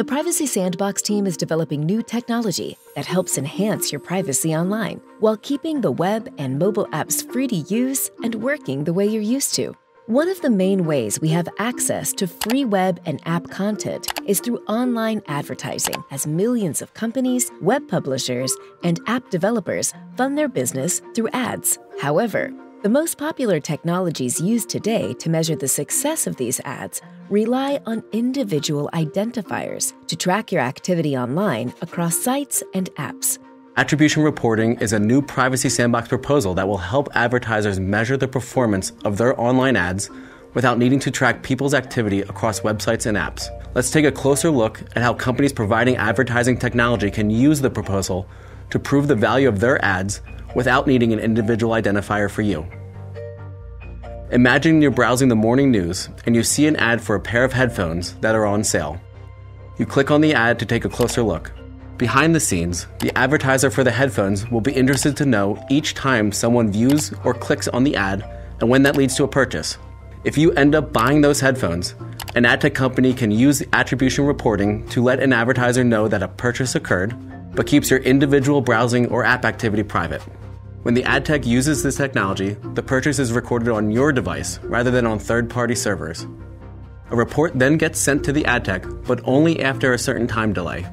The Privacy Sandbox team is developing new technology that helps enhance your privacy online while keeping the web and mobile apps free to use and working the way you're used to. One of the main ways we have access to free web and app content is through online advertising, as millions of companies, web publishers, and app developers fund their business through ads. However, the most popular technologies used today to measure the success of these ads rely on individual identifiers to track your activity online across sites and apps. Attribution reporting is a new privacy sandbox proposal that will help advertisers measure the performance of their online ads without needing to track people's activity across websites and apps. Let's take a closer look at how companies providing advertising technology can use the proposal to prove the value of their ads without needing an individual identifier for you. Imagine you're browsing the morning news and you see an ad for a pair of headphones that are on sale. You click on the ad to take a closer look. Behind the scenes, the advertiser for the headphones will be interested to know each time someone views or clicks on the ad and when that leads to a purchase. If you end up buying those headphones, an ad tech company can use attribution reporting to let an advertiser know that a purchase occurred, but keeps your individual browsing or app activity private. When the ad tech uses this technology, the purchase is recorded on your device rather than on third party servers. A report then gets sent to the ad tech, but only after a certain time delay.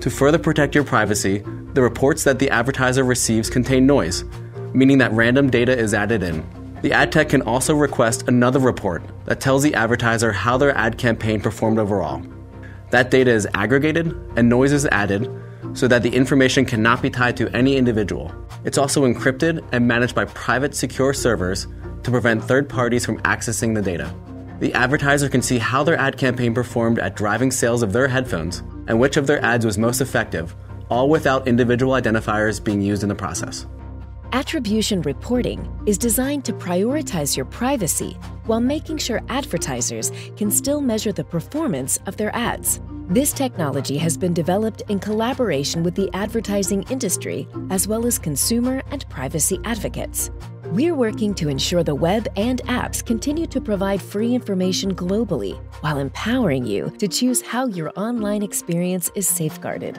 To further protect your privacy, the reports that the advertiser receives contain noise, meaning that random data is added in. The ad tech can also request another report that tells the advertiser how their ad campaign performed overall. That data is aggregated and noise is added so that the information cannot be tied to any individual. It's also encrypted and managed by private secure servers to prevent third parties from accessing the data. The advertiser can see how their ad campaign performed at driving sales of their headphones and which of their ads was most effective, all without individual identifiers being used in the process. Attribution reporting is designed to prioritize your privacy while making sure advertisers can still measure the performance of their ads. This technology has been developed in collaboration with the advertising industry as well as consumer and privacy advocates. We're working to ensure the web and apps continue to provide free information globally while empowering you to choose how your online experience is safeguarded.